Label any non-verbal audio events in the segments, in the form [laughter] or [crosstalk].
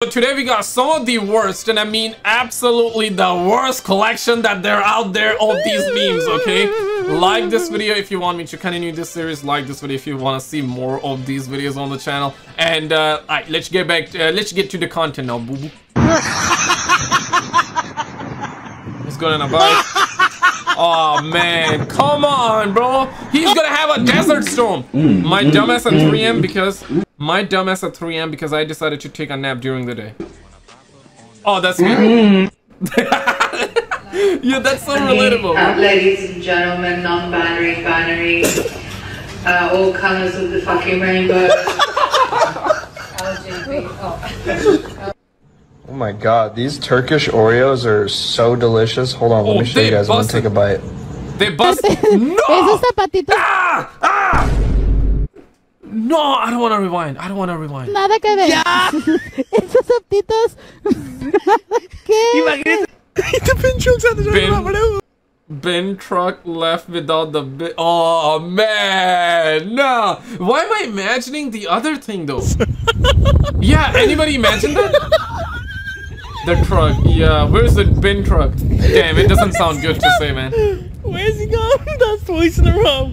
Today we got some of the worst, and I mean absolutely the worst collection that there are out there of these memes, okay? Like this video if you want me to continue this series, like this video if you want to see more of these videos on the channel. And uh, alright, let's get back, uh, let's get to the content now, boo boo. [laughs] What's going on, bike? Oh man, come on, bro. He's gonna have a desert storm. My dumbass at 3M because my dumbass at 3am because I decided to take a nap during the day. Oh, that's me. [laughs] yeah, that's so relatable. Uh, ladies and gentlemen, non-binary, binary, uh, all colors of the fucking rainbow. Oh. Oh my god, these Turkish Oreos are so delicious. Hold on, let Oh, me show you they guys. I'm gonna take a bite. They bust. Esos [laughs] No! zapatitos, Ah! Ah! No, I don't want to rewind. I don't want to rewind. nada que ver. [laughs] Esos zapatitos. [laughs] ¿Qué? Bin, bin truck left without the bin. Oh man, no. Why am I imagining the other thing though? [laughs] yeah, anybody imagine that? The truck, yeah. Where's the bin truck? Damn, it doesn't sound good to say, man. Where's he going? That's twice in a row.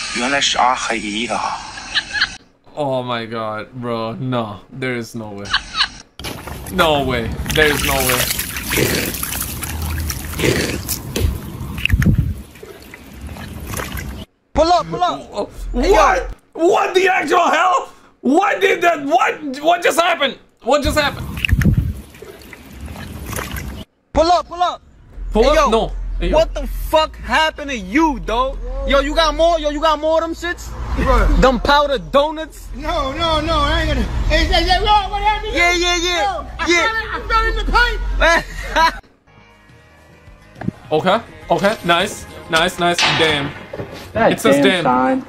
原来是阿黑呀、 Oh my god, bro. No, there is no way. No way. There is no way. Pull up, pull up. Oh, what? What the actual hell? What did that? What? What just happened? What just happened? Pull up, pull up. Pull Hey, up? yo, No. Hey, yo. What the fuck happened to you, dog? Yo, you got more? Yo, you got more of them shits? Them powder donuts? No, no, no, I ain't gonna. Hey, hey, hey, yo, what happened? Yeah, yeah, yeah. Yo, I, Yeah. Fell in, I fell in the pipe. [laughs] Okay. Okay. Nice. Nice. Nice. Damn. it says damn. [laughs]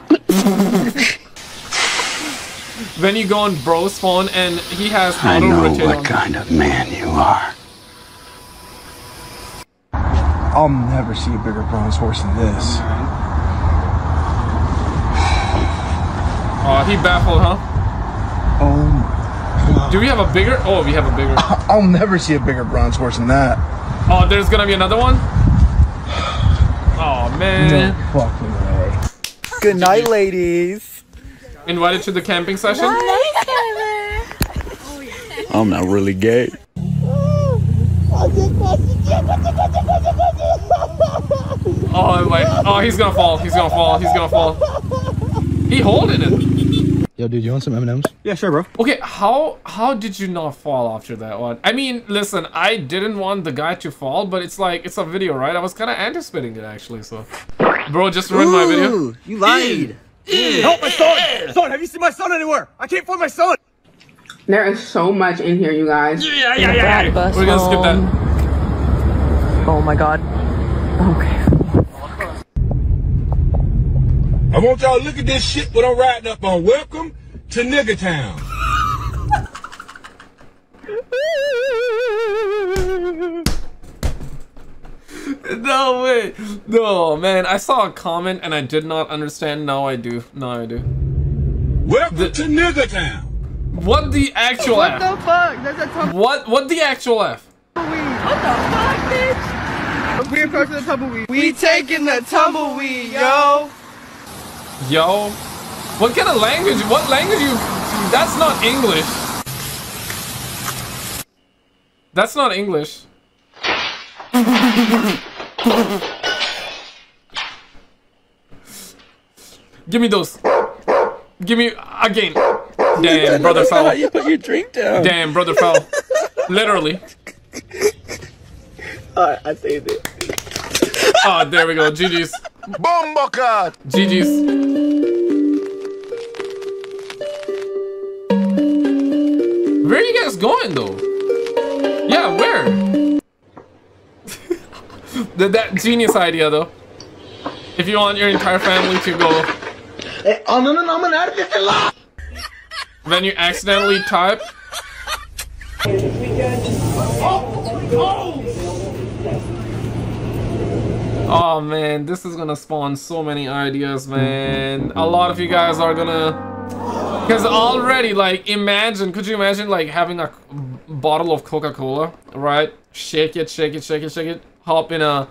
when you go on bro's phone and he has auto rotate on. kind of man you are. I'll never see a bigger bronze horse than this. Oh, he baffled, huh? Oh my. Do we have a bigger? Oh, we have a bigger. [laughs] I'll never see a bigger bronze horse than that. Oh, there's gonna be another one? Oh, man. No fucking way. Good night, ladies. Invited to the camping session? I'm not really gay. Oh, my. Oh, he's gonna fall. He's gonna fall. He's gonna fall. He holding it. Yo, dude, you want some M&Ms? Yeah, sure, bro. Okay, how how did you not fall after that one? I mean, listen, I didn't want the guy to fall, but it's like it's a video, right? I was kind of anticipating it actually. So, bro, just ruined my video. you lied. Help my son! Son, have you seen my son anywhere? I can't find my son! There is so much in here, you guys. Yeah, yeah, yeah. yeah. We're gonna skip that. Oh my god. I want y'all to look at this shit what I'm riding up on. Welcome to Nigga Town. [laughs] No way. No, man. I saw a comment and I did not understand. Now I do. Now I do. Welcome to Nigga Town. What the actual What F? the fuck? That's a tumbleweed. What what the actual F? What the fuck, bitch? We approaching the tumbleweed. We taking the tumbleweed, yo. Yo. What kind of language? What language you? That's not English. That's not English. Give me those. Give me again. Damn, brother fell. You put your drink down. Damn, brother fell. [laughs] Literally. Alright, I saved it. Oh, there we go. GG's. Bombocat! GG's. Going though? Sure. [laughs] that, that genius idea though. If you want your entire family to go. Then you accidentally type. Oh man, this is gonna spawn so many ideas, man. A lot of you guys are gonna. Because already, like, imagine, could you imagine, like, having a bottle of Coca-Cola, right? Shake it, shake it, shake it, shake it. Hop in a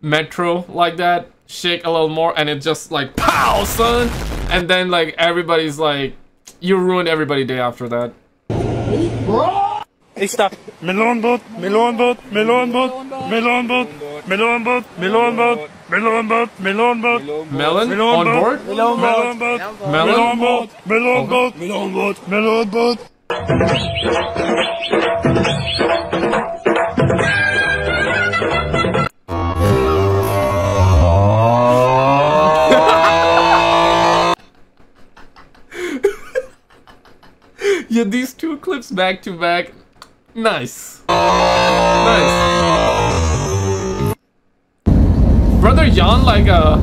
metro like that. Shake a little more, and it just, like, pow, son! And then, like, everybody's like, you ruined everybody day after that. Ik sta melonboot, melonboot, melonboot, melonboot, melonboot, melonboot, melonboot, melonboot. Melon boat. Melon, melon on board? Melonboot, Melon? melonboot, melonboot, melonboot, melonboot. [laughs] Yeah, these two clips back to back. Nice. Nice. Brother Jan, like, uh,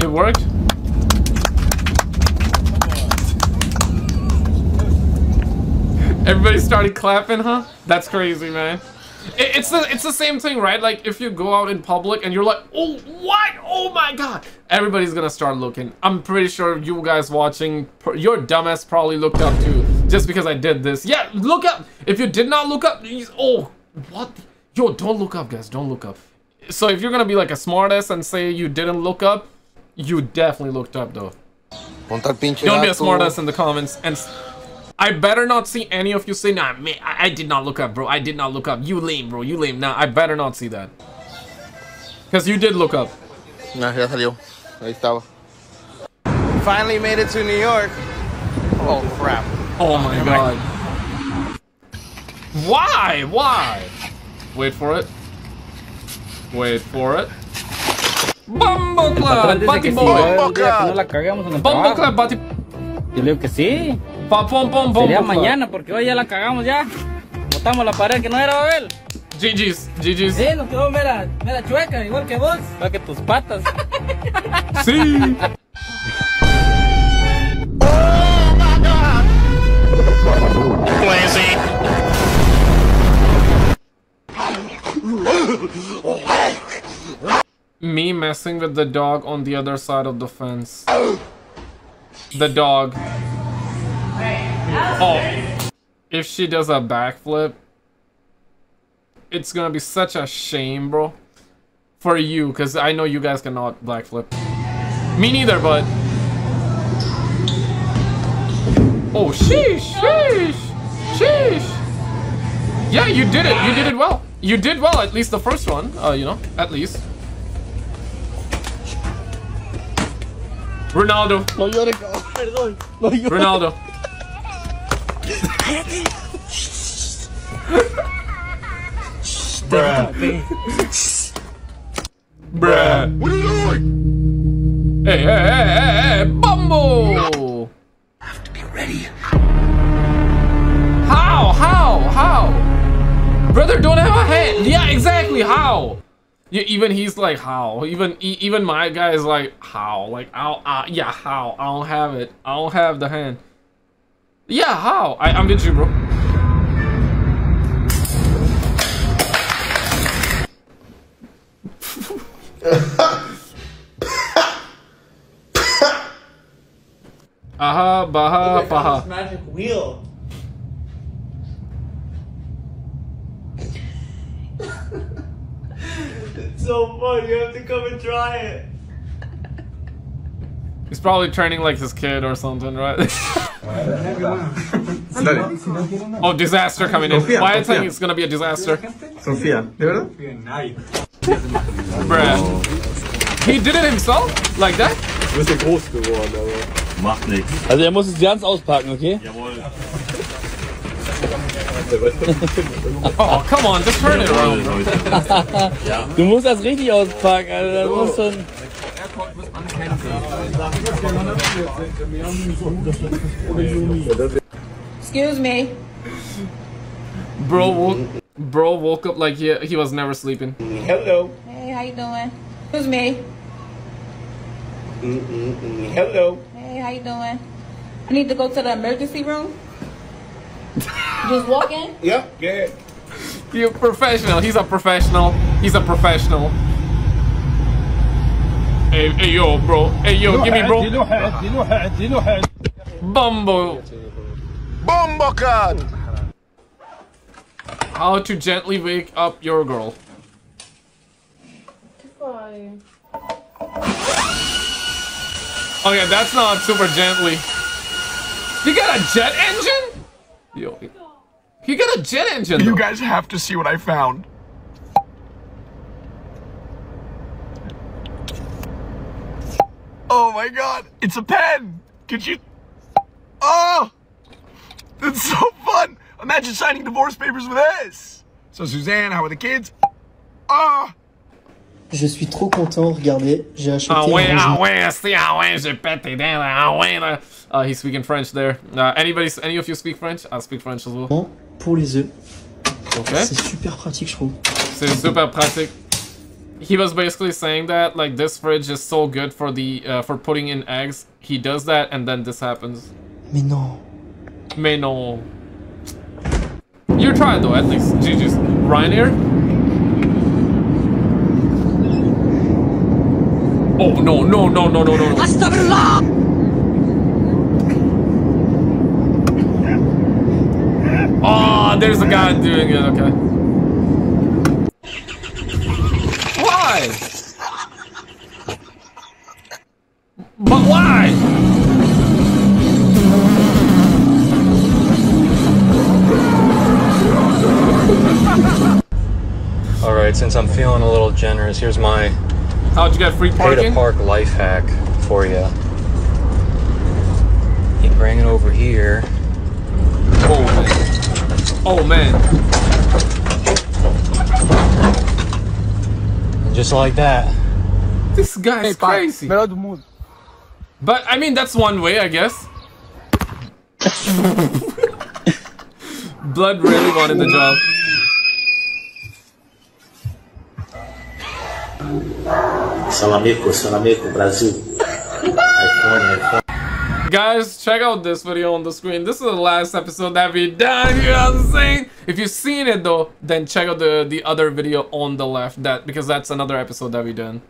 it worked. Everybody started clapping, huh? That's crazy, man. It- It's the it's the same thing, right? Like if you go out in public and you're like, oh what? Oh my god! Everybody's gonna start looking. I'm pretty sure you guys watching, your dumbass probably looked up too, just because I did this. Yeah, look up. If you did not look up, oh what? Yo, don't look up, guys. Don't look up. So if you're gonna be like a smartass and say you didn't look up, you definitely looked up though. Ponte al pinche Don't be a gato. smartass in the comments and. I better not see any of you say, nah, man, I, I did not look up, bro. I did not look up. You lame, bro. You lame. Nah, I better not see that. Because you did look up. Nah, ya salió. Ahí estaba. Finally made it to New York. Oh crap. Oh my god. Why? Why? Wait for it. Wait for it. Bumbo Club, Batty Boy. no la cagamos en el Bumbo. Club, Batty. Yo le digo que sí. Pa, pom, pom, Sería Bumbo Club. mañana porque hoy ya la cagamos ya. Botamos la pared que no era Babel. GG's, GG's. Sí, nos quedó mera, mera chueca, igual que vos. Igual que tus patas. [laughs] Sí. Me messing with the dog on the other side of the fence. The dog. Oh. If she does a backflip, it's gonna be such a shame, bro. For you, because I know you guys cannot backflip. Me neither, but. Oh, sheesh, sheesh, sheesh. Yeah, you did it. You did it well. You did well, at least the first one. Uh, you know, at least. Ronaldo. No llores, cabrón. Perdón. No llores. Ronaldo. Bruh. What are you doing? Hey, hey, hey, hey, hey, Bumbo! Have to be ready. How? How? How? Brother don't have a hand. Yeah, exactly. How? Yeah, even he's like, how? Even even my guy is like, how? Like, I'll, uh, yeah, how? I don't have it. I don't have the hand. Yeah, how? I, I'm with you, bro. [laughs] Aha, baha, baha. magic wheel. It's so fun. You have to come and try it. He's probably training like his kid or something, right? oh, disaster coming in. Sofía, Why are you saying it's gonna be a disaster? Sofía, ¿de verdad? Bruh. He did it himself? Like that? Du bist ja groß geworden, aber. Macht nichts. Also er muss es ganz auspacken, okay? Jawohl. Oh, come on, just turn it around, bro. Du musst das richtig auspacken, also das muss schon... Excuse me. Bro, we'll, Bro woke up like he, he was never sleeping. Hello. Hey, how you doing? Who's me? Mm-mm-mm. Hello. Hey, how you doing? I need to go to the emergency room. Just walk in. Yep. Yeah. You're professional. He's a professional. He's a professional. Hey, hey, yo, bro. Hey, yo, give me, bro. Bumbo. Bumbo card. How to gently wake up your girl. Oh yeah, that's not super gently. You got a jet engine? Yo, he got a jet engine. You though. guys have to see what I found. Oh my god, it's a pen! Could you... Oh! It's so fun! Imagine signing divorce papers with this! So Suzanne, how are the kids? Ah! Je suis trop content, regardez, j'ai acheté Ah ouais, ah ouais, si, ah ouais, dans la- ah ouais, là. Uh, he's speaking French there. Uh, anybody, any of you speak French? I speak French as well. pour les œufs. Okay. C'est super pratique, je trouve. C'est super pratique. He was basically saying that like this fridge is so good for the uh, for putting in eggs. He does that and then this happens. Mais non. Mais non. You tried though, at least. GG's. Ryanair? Oh no no no no no no no. Oh, there's a guy doing it, okay. Why? But why? All right, since I'm feeling a little generous, here's my How'd you get free parking? pay parking? to park life hack for you. You bring it over here. Oh man. Oh man. And just like that. This guy guy's crazy. But I mean, that's one way, I guess. [laughs] Blood really wanted the job. Salamico, Salamico, Brasil. iPhone, iPhone. Guys, check out this video on the screen. This is the last episode that we done. You know what I'm saying? If you've seen it though, then check out the the other video on the left. That because that's another episode that we done.